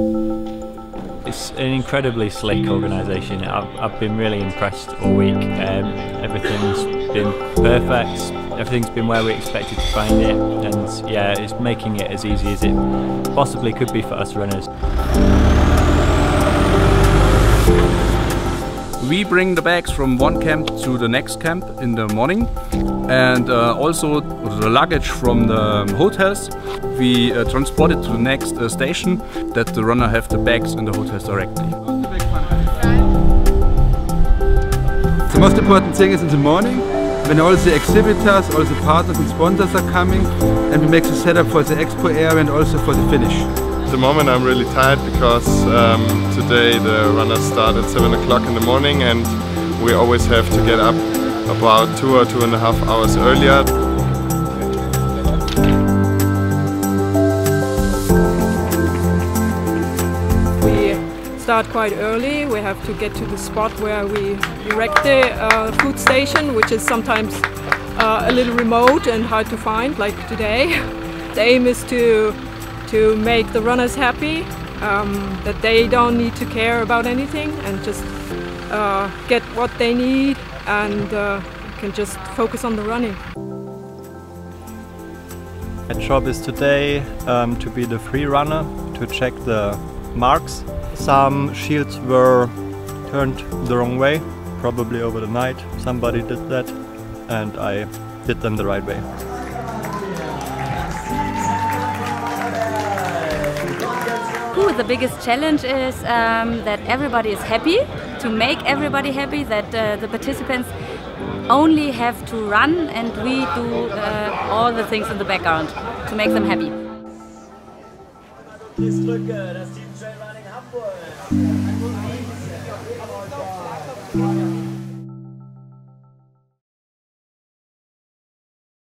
It's an incredibly slick organisation. I've, I've been really impressed all week. Um, everything's been perfect. Everything's been where we expected to find it, and yeah, it's making it as easy as it possibly could be for us runners. We bring the bags from one camp to the next camp in the morning and uh, also the luggage from the hotels we uh, transport it to the next uh, station that the runner have the bags in the hotels directly. The most important thing is in the morning when all the exhibitors, all the partners and sponsors are coming and we make the setup for the expo area and also for the finish. At the moment I'm really tired because um, today the runners start at 7 o'clock in the morning and we always have to get up about two or two and a half hours earlier. We start quite early. We have to get to the spot where we erect the uh, food station, which is sometimes uh, a little remote and hard to find, like today. The aim is to to make the runners happy, um, that they don't need to care about anything and just uh, get what they need and uh, can just focus on the running. My job is today um, to be the free runner, to check the marks. Some shields were turned the wrong way, probably over the night. Somebody did that and I did them the right way. the biggest challenge is um, that everybody is happy, to make everybody happy, that uh, the participants only have to run and we do uh, all the things in the background to make them happy. Hamburg.